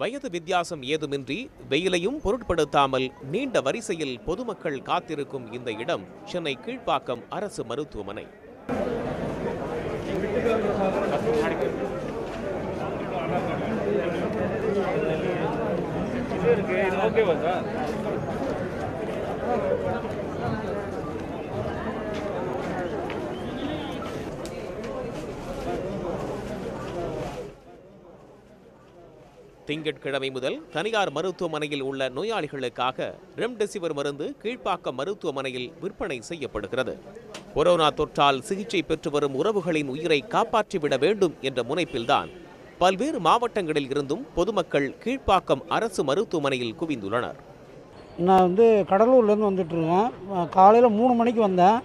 வயது வித்தியாசம் ஏதுமின்றி வெயிலையும் பொருட்படுத்தாமல் நீண்ட வரிசையில் பொதுமக்கள் காத்திருக்கும் இந்த இடம் சென்னை கீழ்ப்பாக்கம் அரசு மருத்துவமனை. திங்கட்கிழமை முதல் தனியார் மருத்துவமனையில் உள்ள நோயாளிகளுக்காக ரெம்டெசிவிர் மருந்து கீழ்ப்பாக்கம் மருத்துவமனையில் விற்பனை செய்யப்படுகிறது. கொரோனா தொற்றால் சிகிச்சை பெற்று வரும் உறவுகளின் உயிரை காப்பாற்றிவிட வேண்டும் என்ற முனைப்பில்தான் பல்வேறு மாவட்டங்களில் இருந்தும் பொதுமக்கள் கீழ்ப்பாக்கம் அரசு மருத்துவமனையில் குவிந்துள்ளனர். நான் வந்து கடலூர்லேருந்து வந்துட்டுருக்கேன். காலையில் மூணு மணிக்கு வந்தேன்.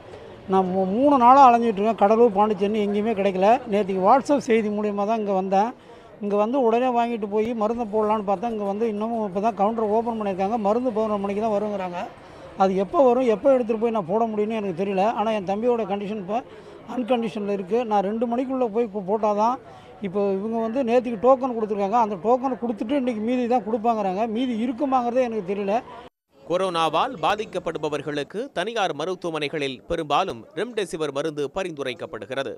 நான் மூணு நாளாக அலைஞ்சிட்ருக்கேன் கடலூர் பாண்டிச்சேரி எங்கேயுமே கிடைக்கல. நேற்றுக்கு வாட்ஸ்அப் செய்தி மூலியமாக தான் இங்கே வந்தேன். இங்கே வந்து உடனே வாங்கிட்டு போய் மருந்து போடலான்னு பார்த்தா இங்கே வந்து இன்னமும் இப்போ தான் கவுண்டர் ஓப்பன் பண்ணியிருக்காங்க. மருந்து பதினொரு மணிக்கு தான் வருங்கிறாங்க. அது எப்போ வரும் எப்போ எடுத்துகிட்டு போய் நான் போட முடியும்னு எனக்கு தெரியல. ஆனால் என் தம்பியோட கண்டிஷன் இப்போ அன்கண்டிஷனில் இருக்குது நான் ரெண்டு மணிக்குள்ளே போய் போட்டால் தான் இப்போ இவங்க வந்து நேற்றுக்கு டோக்கன் கொடுத்துருக்காங்க. அந்த டோக்கனை கொடுத்துட்டு இன்றைக்கி மீதி தான் கொடுப்பாங்கிறாங்க. மீதி இருக்குமாங்கிறதே எனக்கு தெரியல. கொரோனாவால் பாதிக்கப்படுபவர்களுக்கு தனியார் மருத்துவமனைகளில் பெரும்பாலும் ரெம்டெசிவர் மருந்து பரிந்துரைக்கப்படுகிறது.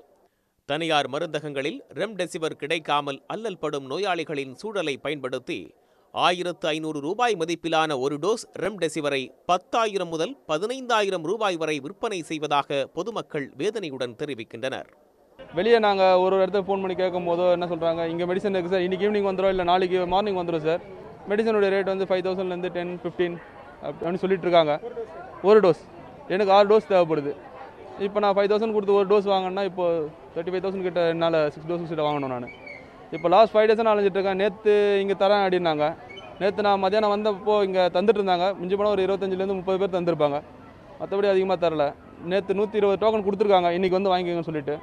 தனியார் மருந்தகங்களில் ரெம்டெசிவர் கிடைக்காமல் அல்லல் படும் நோயாளிகளின் சூழலை பயன்படுத்தி ஆயிரத்து ஐநூறு ரூபாய் மதிப்பிலான ஒரு டோஸ் ரெம்டெசிவரை பத்தாயிரம் முதல் பதினைந்தாயிரம் ரூபாய் வரை விற்பனை செய்வதாக பொதுமக்கள் வேதனையுடன் தெரிவிக்கின்றனர். வெளியே நாங்கள் ஒரு ஒரு இடத்துக்கு ஃபோன் பண்ணி கேட்கும் போதோ என்ன சொல்கிறாங்க இங்கே மெடிசன் இருக்குது சார் இன்றைக்கி ஈவினிங் வந்துடும் இல்லை நாளைக்கு மார்னிங் வந்துடும் சார் மெடிசனுடைய ரேட் வந்து ஃபைவ் தௌசண்ட்லேருந்து டென் ஃபிஃப்டீன் அப்படின்னு சொல்லிட்டு இருக்காங்க. ஒரு டோஸ் எனக்கு ஆறு டோஸ் தேவைப்படுது. இப்போ நான் ஃபைவ் தௌசண்ட் கொடுத்து ஒரு டோஸ் வாங்கினா இப்போ தேர்ட்டி ஃபைவ் தௌசண்ட் கிட்ட என்னால் சிக்ஸ் டோஸ் கிட்ட வாங்கணும் நான். இப்போ லாஸ்ட் ஃபைவ் டேஸாக நான் இருக்கேன். நேற்று இங்கே தரேன் அப்படின்னாங்க. நேற்று நான் மதியானம் வந்தப்போ இங்கே தந்துட்டு இருந்தாங்க. மிஞ்சி போனால் ஒரு இருபத்தஞ்சிலேருந்து முப்பது பேர் தந்திருப்பாங்க. மற்றபடி அதிகமாக தரல. நேற்று நூற்றி இருபது டோக்கன் கொடுத்துருக்காங்க. இன்றைக்கி வந்து வாங்கிக்கோங்கன்னு சொல்லிட்டு.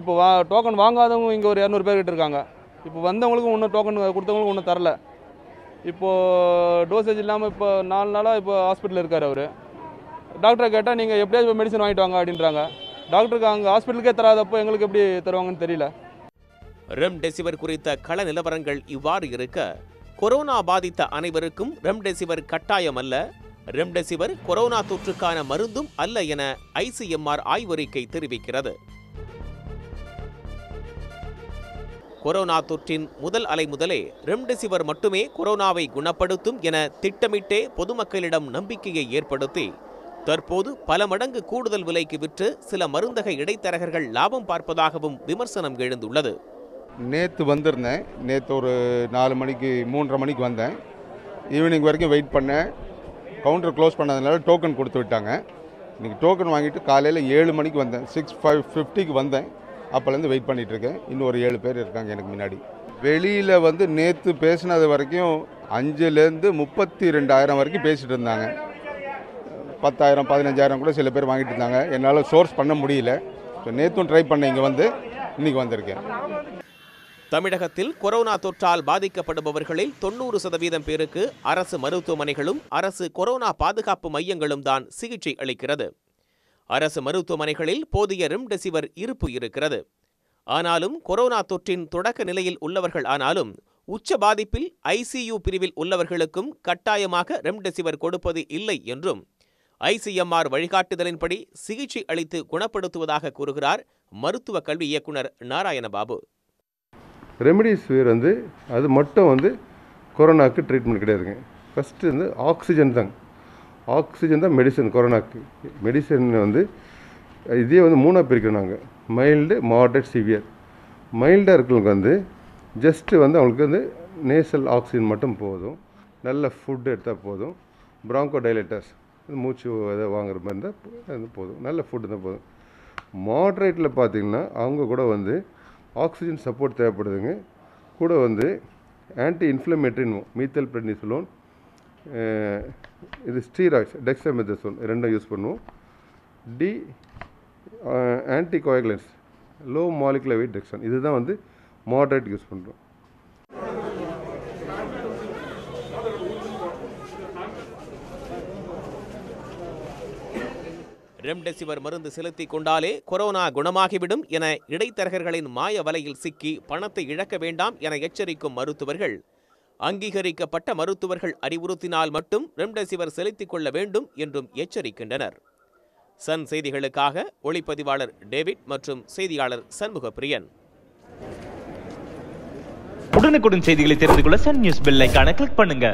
இப்போ வா டோக்கன் வாங்காதவங்க இங்கே ஒரு இரநூறு பேர் கிட்ட இருக்காங்க. இப்போ வந்தவங்களுக்கும் ஒன்றும் டோக்கன் கொடுத்தவங்களுக்கும் ஒன்றும் தரல. இப்போது டோசேஜ் இல்லாமல் இப்போ நாலு நாளாக இப்போ ஹாஸ்பிட்டலில் இருக்கார் அவர். டாக்டரை கேட்டால் நீங்கள் எப்படியாவது மெடிசன் வாங்கிட்டு வாங்க அப்படின்றாங்க. டாக்டருக்கு அங்கே ஹாஸ்பிட்டலுக்கே தராதப்போ எங்களுக்கு எப்படி தருவாங்கன்னு தெரியல. ரெம்டெசிவர் குறித்த கள நிலவரங்கள் இவ்வாறு இருக்க கொரோனா பாதித்த அனைவருக்கும் ரெம்டெசிவர் கட்டாயம் அல்ல ரெம்டெசிவர் கொரோனா தொற்றுக்கான மருந்தும் அல்ல என ஐசிஎம்ஆர் ஆய்வறிக்கை தெரிவிக்கிறது. கொரோனா தொற்றின் முதல் அலை முதலே ரெம்டெசிவர் மட்டுமே கொரோனாவை குணப்படுத்தும் என திட்டமிட்டே பொதுமக்களிடம் நம்பிக்கையை ஏற்படுத்தி தற்போது பல மடங்கு கூடுதல் விலைக்கு விற்று சில மருந்தக இடைத்தரகர்கள் லாபம் பார்ப்பதாகவும் விமர்சனம் எழுந்துள்ளது. நேற்று வந்திருந்தேன். நேற்று ஒரு நாலு மணிக்கு மூன்றரை மணிக்கு வந்தேன். ஈவினிங் வரைக்கும் வெயிட் பண்ணேன். கவுண்டர் க்ளோஸ் பண்ணதுனால டோக்கன் கொடுத்து விட்டாங்க. இன்றைக்கி டோக்கன் வாங்கிட்டு காலையில் ஏழு மணிக்கு வந்தேன். சிக்ஸ் ஃபைவ் ஃபிஃப்டிக்கு வந்தேன். அப்போலேருந்து வெயிட் பண்ணிகிட்ருக்கேன் இருக்கேன். இன்னும் ஒரு ஏழு பேர் இருக்காங்க எனக்கு முன்னாடி. வெளியில் வந்து நேற்று பேசினது வரைக்கும் அஞ்சுலேருந்து முப்பத்தி ரெண்டாயிரம் வரைக்கும் பேசிகிட்டு இருந்தாங்க. பத்தாயிரம் பதினஞ்சாயிரம் கூட சில பேர் வாங்கிட்டு இருந்தாங்க. என்னால் சோர்ஸ் பண்ண முடியல. ஸோ நேற்றும் ட்ரை பண்ண இங்கே வந்து இன்றைக்கி வந்திருக்கேன். தமிழகத்தில் கொரோனா தொற்றால் பாதிக்கப்படுபவர்களில் தொண்ணூறு சதவீதம் பேருக்கு அரசு மருத்துவமனைகளும் அரசு கொரோனா பாதுகாப்பு மையங்களும் தான் சிகிச்சை அளிக்கிறது. அரசு மருத்துவமனைகளில் போதிய ரெம்டெசிவர் இருப்பு இருக்கிறது. ஆனாலும் கொரோனா தொற்றின் தொடக்க நிலையில் உள்ளவர்கள் ஆனாலும் உச்ச பாதிப்பில் ஐசியு பிரிவில் உள்ளவர்களுக்கும் கட்டாயமாக ரெம்டெசிவர் கொடுப்பது இல்லை என்றும் ஐசிஎம்ஆர் வழிகாட்டுதலின்படி சிகிச்சை அளித்து குணப்படுத்துவதாக கூறுகிறார் மருத்துவ கல்வி இயக்குனர் நாராயணபாபு. ரெமடிசிவிர் வந்து அது மட்டும் வந்து கொரோனாக்கு ட்ரீட்மெண்ட் கிடையாதுங்க. ஃபஸ்ட்டு வந்து ஆக்சிஜன் தாங்க ஆக்சிஜன் தான் மெடிசன் கொரோனாக்கு. மெடிசன் வந்து இதே வந்து மூணாக பிரிக்கிறோம் நாங்கள் மைல்டு மாடரேட் சிவியர் மைல்டாக இருக்கிறவங்களுக்கு வந்து ஜஸ்ட்டு வந்து அவங்களுக்கு வந்து நேசல் ஆக்சிஜன் மட்டும் போதும். நல்ல ஃபுட் எடுத்தால் போதும். ப்ராங்கோ டைலேட்டர்ஸ் மூச்சு எதாவது வாங்குற மாதிரி இருந்தால் அது போதும். நல்ல ஃபுட்டு தான் போதும். மாட்ரேட்டில் பார்த்தீங்கன்னா அவங்க கூட வந்து ஆக்சிஜன் சப்போர்ட் தேவைப்படுதுங்க. கூட வந்து ஆன்டி இன்ஃப்ளமேட்ரின் மீத்தல் பிரெட்னிசலோன் இது ஸ்டீராய்ட்ஸ் டெக்ஸாமெதசோன் ரெண்டும் யூஸ் பண்ணுவோம். டி anticoagulants low molecular weight டெக்ஸான் இதுதான் வந்து மாட்ரேட் யூஸ் பண்ணுறோம் ரெம்டெசிவர் மருந்து செலுத்திக் கொண்டாலே கொரோனா குணமாகிவிடும் என இடைத்தரகர்களின் மாய வலையில் சிக்கி பணத்தை இழக்க வேண்டாம் என எச்சரிக்கும் மருத்துவர்கள். அங்கீகரிக்கப்பட்ட மருத்துவர்கள் அறிவுறுத்தினால் மட்டும் ரெம்டெசிவர் செலுத்திக் கொள்ள வேண்டும் என்றும் எச்சரிக்கின்றனர். சன் செய்திகளுக்காக ஒளிப்பதிவாளர் டேவிட் மற்றும் செய்தியாளர் சண்முகப்பிரியன். உடனுக்குடன் செய்திகளை தெரிந்து கொள்ள சன் நியூஸ் பெல் ஐகானை கிளிக் பண்ணுங்க.